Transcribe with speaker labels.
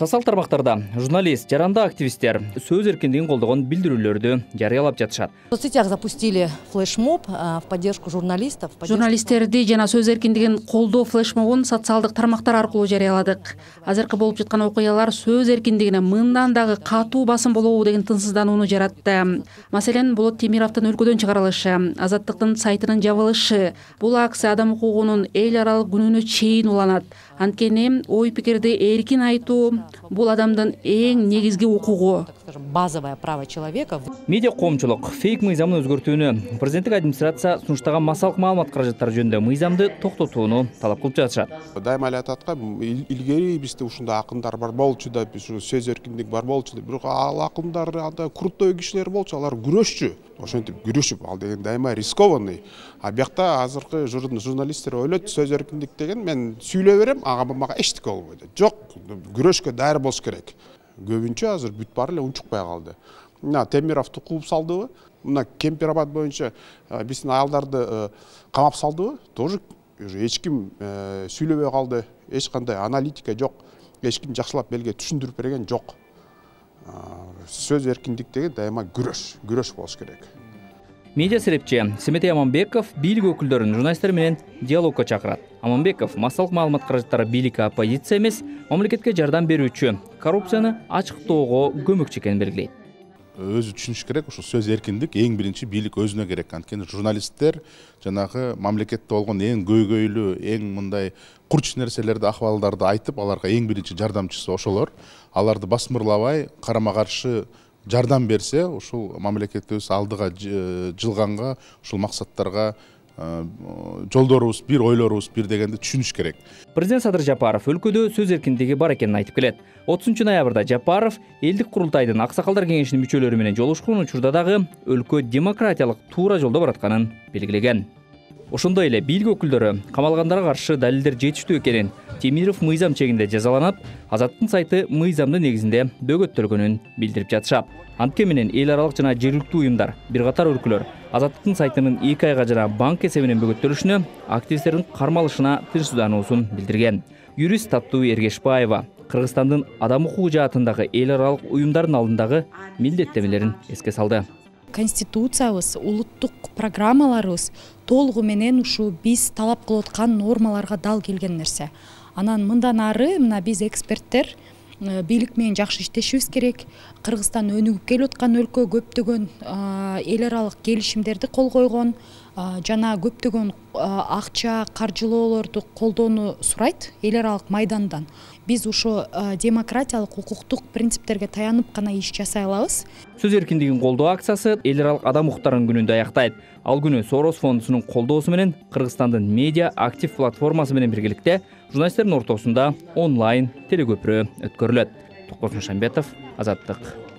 Speaker 1: социалдык тармактарда журналист жарандык активисттер сөз эркиндигин колдогон билдирүүлөрдү жарыялап жатышат
Speaker 2: в соцсетях запустили флешмоб в поддержку журналистов
Speaker 3: журналисттерди жана сөз эркиндигин колдоо флешмобун социалдык тармактар аркылуу жарыяладык азыркы болуп жаткан окуялар сөз эркиндигине мындан дагы катуу басым болобу деген тынчсызданууну жаратты. Маселен болот темировдун өлкөдөн чыгарылышы азаттыктын сайтынын жабылышы бул акция адам укугунун эл аралык күнүнө чейин уланат анткени ой пикирди эркин айтуу бул адамдын эң негизги укугу.
Speaker 2: Базовое право человека
Speaker 1: медиа коомчулук фейк мыйзамын өзгөртүүнү. Президенттик администрация сунуштаган массалык маалымат каражаттары жөнүндө мыйзамды токтотууну талап кылып жатышат.
Speaker 4: Дайыма эле айтып аткан илгери бизде ушундай акындар бар болчу да биз ушу сөз эркиндиги бар болчу деп бирок ал акындар андай крутой кишилер болчу алар күрөшчү ошентип күрөшүп ал деген дайыма рискованный. А биякта азыркы журналисттер ойлойт сөз эркиндик деген мен сүйлөй берем ага мага эчтеке болбойт жок күрөшкө даярдуу болуш керек. Көбүнчө азыр бүт баары эле унчукпай калды. Мына темировду кууп салдыбы мына кемпир абад боюнча биздин аялдарды э, камап салдыбы тоже уже эч ким э, сүйлөбөй калды. Эч кандай аналитика жок. Эч ким жакшылап элге түшүндүрүп берген жок. Сөз эркиндик деген дайыма күрөш күрөш болуш керек.
Speaker 1: Медиа серепчи семетей аманбеков бийлик өкүлдөрүн журналисттер менен диалогко чакырат. Аманбеков массалык маалымат каражаттары бийликке оппозиция эмес мамлекетке жардам берүүчү коррупцияны ачыктоого көмөкчү экенин белгилейт
Speaker 5: өзү түшүнүш керек ушул сөз эркиндик эң биринчи бийлик өзүнө керек. Анткени журналисттер жанагы мамлекетте болгон эң көйгөйлүү эң мындай курч нерселерди акыбалдарды айтып аларга эң биринчи жардамчысы ошолор. Аларды басмырлабай карама каршы жардам берсе ушул мамлекетибиз алдыга жылганга ушул максаттарга жолдорубуз бир ойлорубуз бир дегенди түшүнүш керек.
Speaker 1: Президент садыр жапаров өлкөдө сөз эркиндиги бар экенин айтып келет. отузунчу ноябрда жапаров элдик курултайдын аксакалдар кеңешинин мүчөлөрү менен жолугушкан учурда дагы өлкө демократиялык туура жолдо баратканын белгилеген. Ошондой эле бийлик өкүлдөрү камалгандарга каршы далилдер жетиштүү экенин темиров мыйзам чегинде жазаланып азаттыктын сайты мыйзамдын негизинде бөгөттөлгөнүн билдирип жатышат. Антке менен эл аралык жана жергиликтүү уюмдар бир катар өлкөлөр азаттыктын сайтынын эки айга жана банк эсебинен бөгөттөлүшүнө активисттердин кармалышына тынчсыздануусун билдирген. Юрист таттуу эргешбаева кыргызстандын адам укугу жаатындагы эл аралык уюмдардын алдындагы милдеттенмелерин эске салды.
Speaker 6: Конституциябыз улуттук программаларыбыз толугу менен ушул биз талап кылып аткан нормаларга дал келген нерсе. Анан мындан ары мына биз эксперттер бийлик менен жакшы иштешибиз керек. Кыргызстан өнүгүп келип аткан өлкө көптөгөн эл аралык келишимдерди кол койгон жана көптөгөн акча каржылоолорду колдоону сурайт эл аралык майдандан. Биз ушул демократиялык укуктук принциптерге таянып гана иш жасай алабыз.
Speaker 1: Сөз эркиндигин колдоо акциясы эл аралык адам укуктарынын күнүндө аяктайт. Ал күнү сорос фондусунун колдоосу менен кыргызстандын медиа актив платформасы менен биргеликте журналистердің ортасында онлайн телекөпірі өткөрүлөт тоқтасын шамбетов азаттық.